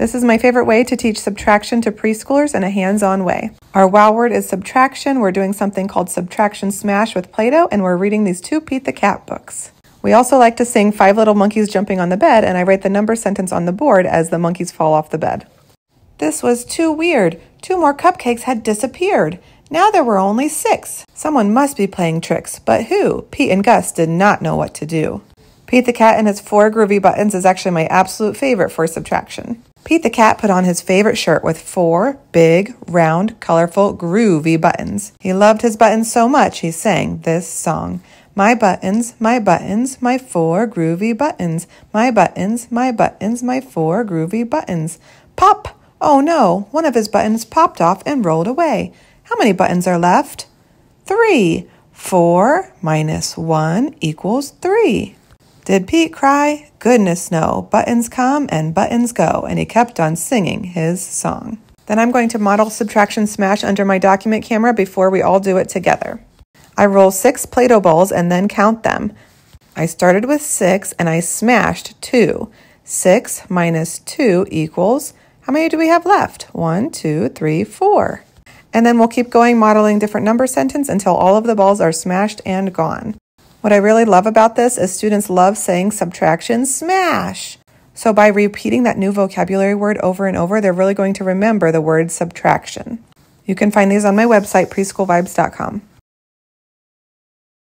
This is my favorite way to teach subtraction to preschoolers in a hands-on way. Our wow word is subtraction. We're doing something called Subtraction Smash with Play-Doh, and we're reading these two Pete the Cat books. We also like to sing Five Little Monkeys Jumping on the Bed, and I write the number sentence on the board as the monkeys fall off the bed. This was too weird. Two more cupcakes had disappeared. Now there were only six. Someone must be playing tricks, but who? Pete and Gus did not know what to do. Pete the Cat and his four groovy buttons is actually my absolute favorite for subtraction. Pete the Cat put on his favorite shirt with four big, round, colorful, groovy buttons. He loved his buttons so much he sang this song. My buttons, my buttons, my four groovy buttons. My buttons, my buttons, my four groovy buttons. Pop! Oh no, one of his buttons popped off and rolled away. How many buttons are left? Three. Four minus one equals three. Did Pete cry? Goodness no. Buttons come and buttons go, and he kept on singing his song. Then I'm going to model subtraction smash under my document camera before we all do it together. I roll six Play-Doh balls and then count them. I started with six and I smashed two. Six minus two equals, how many do we have left? One, two, three, four. And then we'll keep going modeling different number sentence until all of the balls are smashed and gone. What I really love about this is students love saying subtraction smash. So by repeating that new vocabulary word over and over, they're really going to remember the word subtraction. You can find these on my website, preschoolvibes.com.